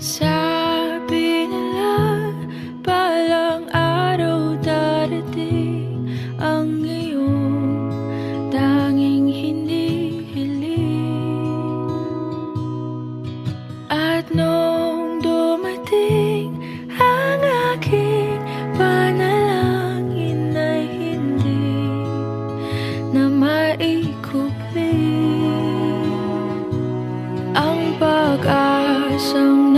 Sabi nila Palang araw darating Ang iyong tanging hinihiling At nung dumating Ang aking panalangin Ay hindi na maikupli Ang pag-asang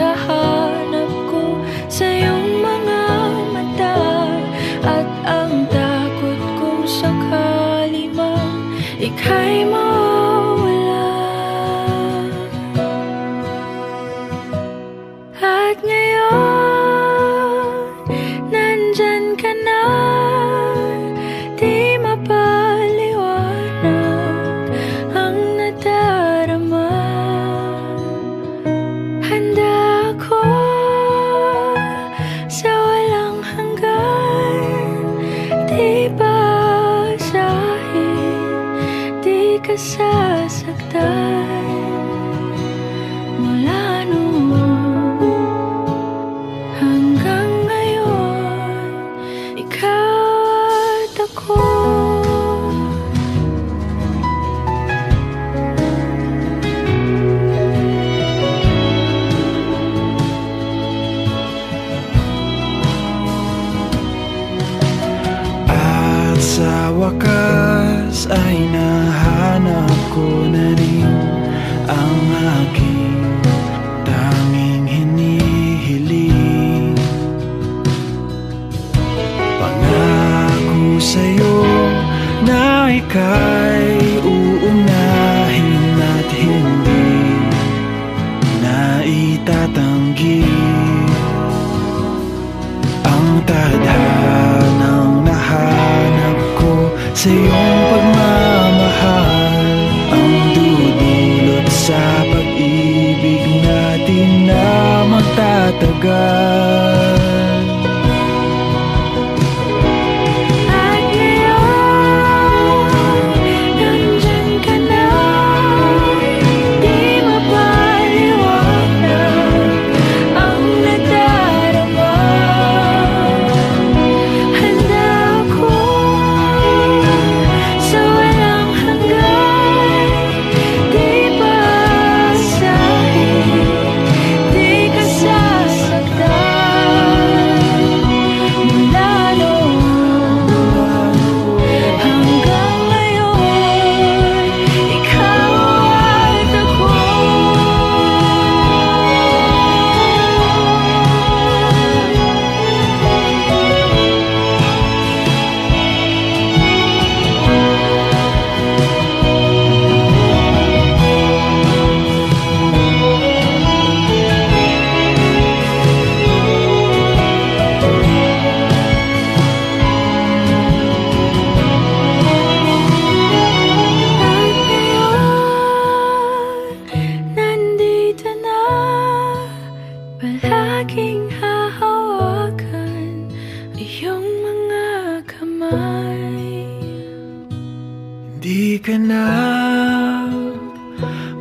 ka sasaktan sa'yo na ika'y uunahin at hindi na itatanggi ang tadhanang nahanap ko sa iyong pagmamahal Ang dudulot sa pag-ibig natin na magtatagal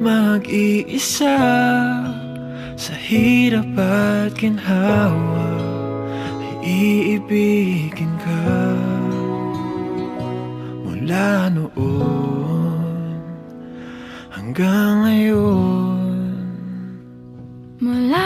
mag-iisa Sa hirap at ginhawa Ay iibigin ka Mula noon hanggang ngayon. Mula